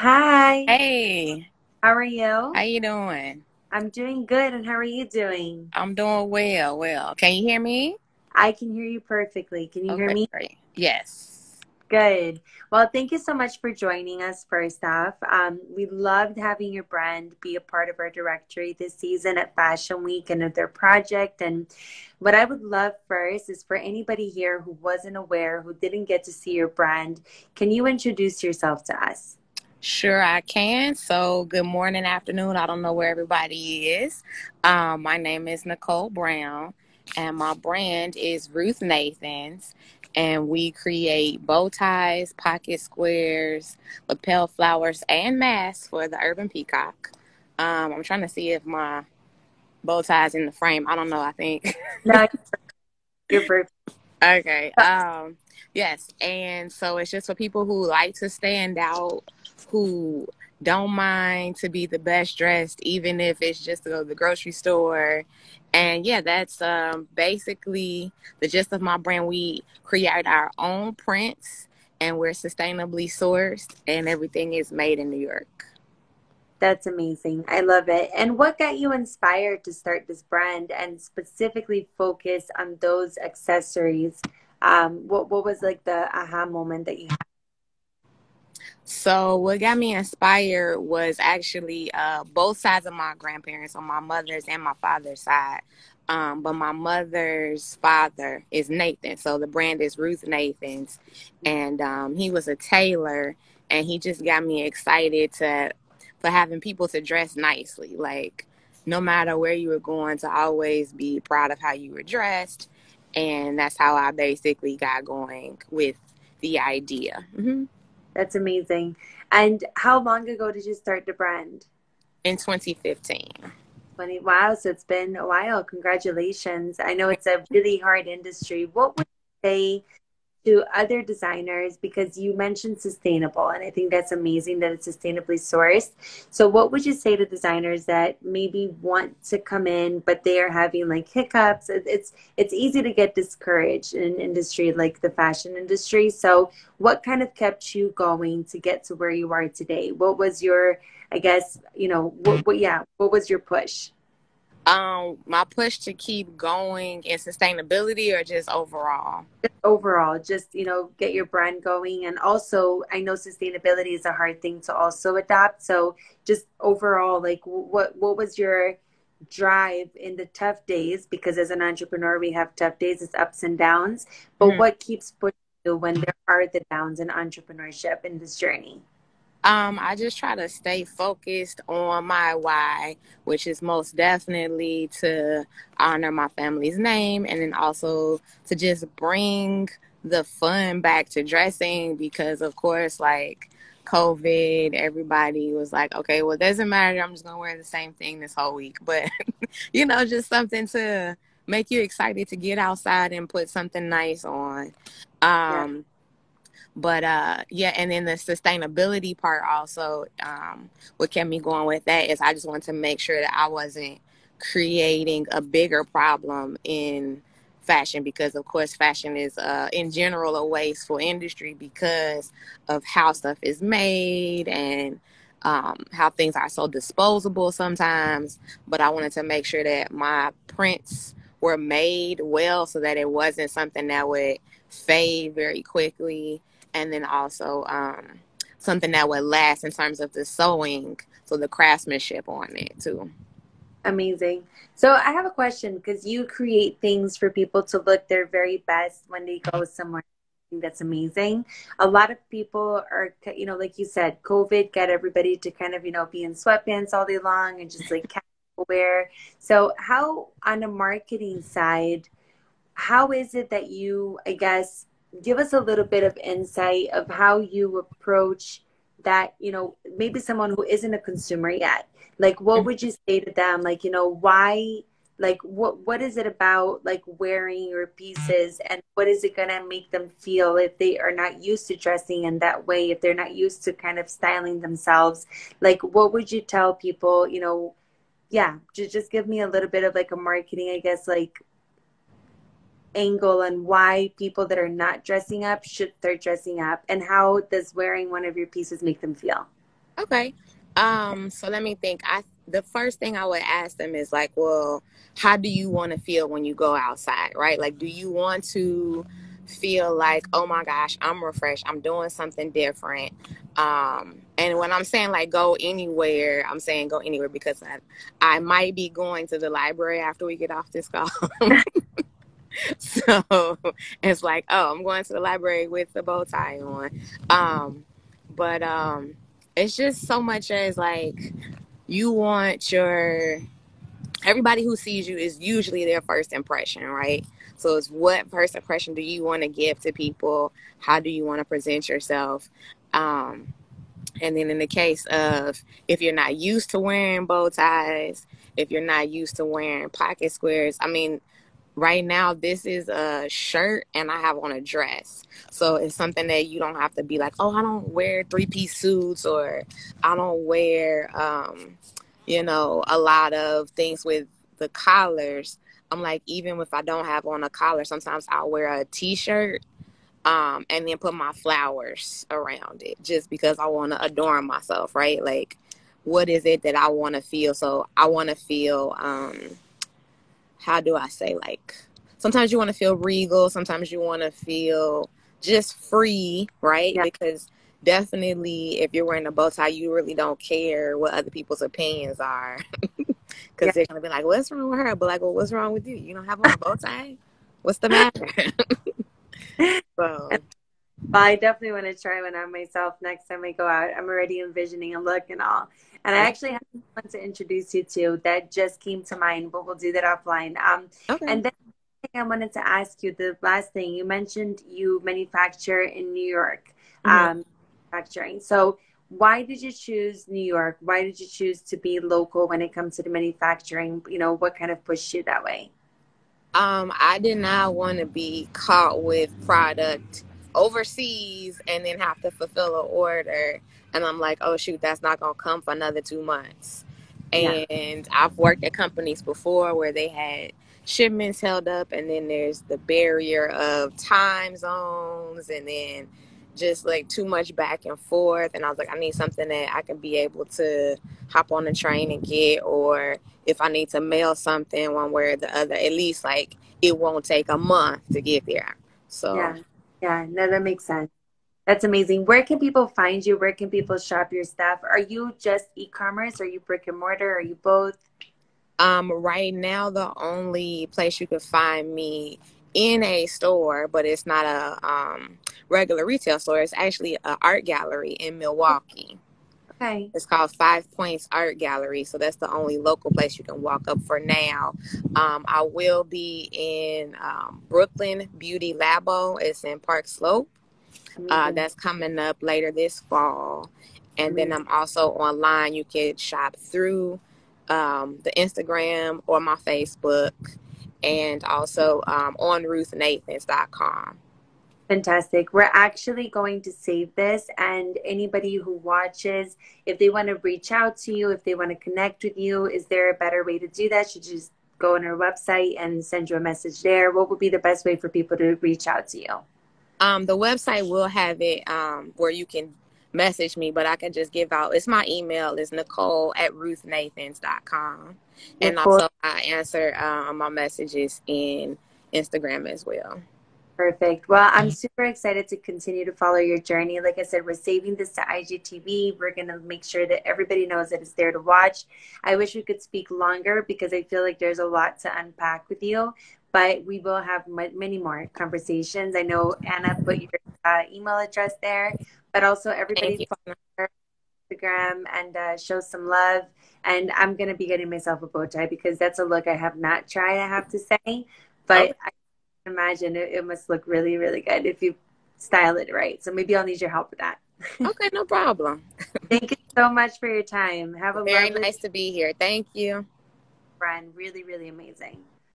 Hi. Hey, How are you? how you doing? I'm doing good, and how are you doing? I'm doing well. Well, can you hear me? I can hear you perfectly. Can you hear me? great. Yes. Good. Well, thank you so much for joining us, first off. Um, we loved having your brand be a part of our directory this season at Fashion Week and at their project. And what I would love first is for anybody here who wasn't aware, who didn't get to see your brand, can you introduce yourself to us? Sure, I can. So, good morning, afternoon. I don't know where everybody is. Um, my name is Nicole Brown, and my brand is Ruth Nathan's. And we create bow ties, pocket squares, lapel flowers, and masks for the Urban Peacock. Um, I'm trying to see if my bow tie's in the frame. I don't know. I think. No, you're perfect. Okay. Um, yes. And so it's just for people who like to stand out, who don't mind to be the best dressed, even if it's just to go to the grocery store. And yeah, that's um, basically the gist of my brand. We create our own prints and we're sustainably sourced, and everything is made in New York. That's amazing. I love it. And what got you inspired to start this brand and specifically focus on those accessories? Um, what what was like the aha moment that you had? So what got me inspired was actually uh, both sides of my grandparents, on my mother's and my father's side. Um, but my mother's father is Nathan, so the brand is Ruth Nathan's, and um, he was a tailor, and he just got me excited to for having people to dress nicely, like no matter where you were going, to always be proud of how you were dressed, and that's how I basically got going with the idea. hmm That's amazing. And how long ago did you start the brand? In 2015. 20. Wow, so it's been a while. Congratulations. I know it's a really hard industry. What would you say to other designers because you mentioned sustainable and I think that's amazing that it's sustainably sourced. So what would you say to designers that maybe want to come in but they are having like hiccups? It's it's easy to get discouraged in an industry like the fashion industry. So what kind of kept you going to get to where you are today? What was your I guess, you know, what, what yeah, what was your push? Um, my push to keep going in sustainability or just overall? Just overall, just you know, get your brand going, and also I know sustainability is a hard thing to also adopt. So just overall, like what what was your drive in the tough days? Because as an entrepreneur, we have tough days, it's ups and downs. But Mhm. what keeps pushing you when there are the downs in entrepreneurship in this journey? Um, I just try to stay focused on my why, which is most definitely to honor my family's name and then also to just bring the fun back to dressing because, of course, like COVID, everybody was like, okay, well, it doesn't matter. I'm just going to wear the same thing this whole week. But, you know, just something to make you excited to get outside and put something nice on. Yeah. But uh yeah and then the sustainability part also um what kept me going with that is i just wanted to make sure that i wasn't creating a bigger problem in fashion because of course fashion is uh in general a wasteful industry because of how stuff is made and um how things are so disposable sometimes. But i wanted to make sure that my prints were made well so that it wasn't something that would fade very quickly and then also um, something that would last in terms of the sewing, so the craftsmanship on it too. Amazing. So I have a question because you create things for people to look their very best when they go somewhere. That's amazing. A lot of people are, you know, like you said, COVID got everybody to kind of, you know, be in sweatpants all day long and just like casual wear. So how on the marketing side, how is it that you, I guess, give us a little bit of insight of how you approach that, you know, maybe someone who isn't a consumer yet. Like what mm-hmm. would you say to them? Like, you know, why like what what is it about like wearing your pieces and what is it gonna make them feel if they are not used to dressing in that way, if they're not used to kind of styling themselves? Like what would you tell people, you know, yeah, just just give me a little bit of like a marketing, I guess, like angle on why people that are not dressing up should start dressing up and how does wearing one of your pieces make them feel? Okay. Um, so let me think. I the first thing I would ask them is like, well, how do you want to feel when you go outside, right? Like, do you want to feel like, oh my gosh, I'm refreshed, I'm doing something different. Um, and when I'm saying like go anywhere, I'm saying go anywhere because I, I might be going to the library after we get off this call. so it's like, oh, I'm going to the library with the bow tie on. Um, but um, it's just so much as like you want your everybody who sees you is usually their first impression, right? So it's what first impression do you want to give to people? How do you want to present yourself? Um, and then in the case of if you're not used to wearing bow ties, if you're not used to wearing pocket squares, I mean, right now this is a shirt and I have on a dress. So it's something that you don't have to be like, oh, I don't wear three piece suits or I don't wear, um, you know, a lot of things with the collars. I'm like, even if I don't have on a collar, sometimes I'll wear a t shirt um, and then put my flowers around it just because I want to adorn myself, right? Like, what is it that I want to feel? So I want to feel, um, how do I say, like, sometimes you want to feel regal, sometimes you want to feel just free, right? Yeah. Because definitely, if you're wearing a bow tie, you really don't care what other people's opinions are. Because yeah. they're going to be like, what's wrong with her? But, like, well, what's wrong with you? You don't have on a bow tie? What's the matter? so. Well, I definitely want to try one on myself next time I go out. I'm already envisioning a look and all. And I actually have one to introduce you to that just came to mind, but we'll do that offline. Um, okay. And then I wanted to ask you the last thing you mentioned you manufacture in New York, mm-hmm. um, manufacturing. So why did you choose New York? Why did you choose to be local when it comes to the manufacturing? You know, what kind of pushed you that way? Um, I did not want to be caught with product overseas and then have to fulfill an order. And I'm like, oh shoot, that's not gonna come for another two months. And yeah. I've worked at companies before where they had shipments held up, and then there's the barrier of time zones, and then just like too much back and forth. And I was like, I need something that I can be able to hop on the train and get, or if I need to mail something one way or the other, at least like it won't take a month to get there. So yeah, yeah, no, that makes sense. That's amazing. Where can people find you? Where can people shop your stuff? Are you just e-commerce? Are you brick and mortar? Are you both? Um, right now, the only place you can find me in a store, but it's not a um, regular retail store. It's actually an art gallery in Milwaukee. Okay. It's called Five Points Art Gallery. So that's the only local place you can walk up for now. Um, I will be in um, Brooklyn Beauty Labo. It's in Park Slope. Uh, that's coming up later this fall. And then I'm also online. You can shop through um, the Instagram or my Facebook and also um, on ruthnathans.com. Fantastic. We're actually going to save this, and anybody who watches, if they want to reach out to you, if they want to connect with you, is there a better way to do that? Should you just go on our website and send you a message there? What would be the best way for people to reach out to you? Um, the website will have it um, where you can message me, but I can just give out. It's my email is Nicole at ruthnathans.com. And also, I answer uh, my messages in Instagram as well. Perfect. Well, I'm super excited to continue to follow your journey. Like I said, we're saving this to IGTV. We're going to make sure that everybody knows that it's there to watch. I wish we could speak longer because I feel like there's a lot to unpack with you, but we will have many more conversations. I know Anna put your uh, email address there, but also everybody follow Instagram and uh, show some love. And I'm going to be getting myself a bow tie because that's a look I have not tried, I have to say. But oh. I imagine it, it must look really, really good if you style it right. So maybe I'll need your help with that. okay, no problem. Thank you so much for your time. Have a very lovely nice to be here. Thank you. Friend, really, really amazing.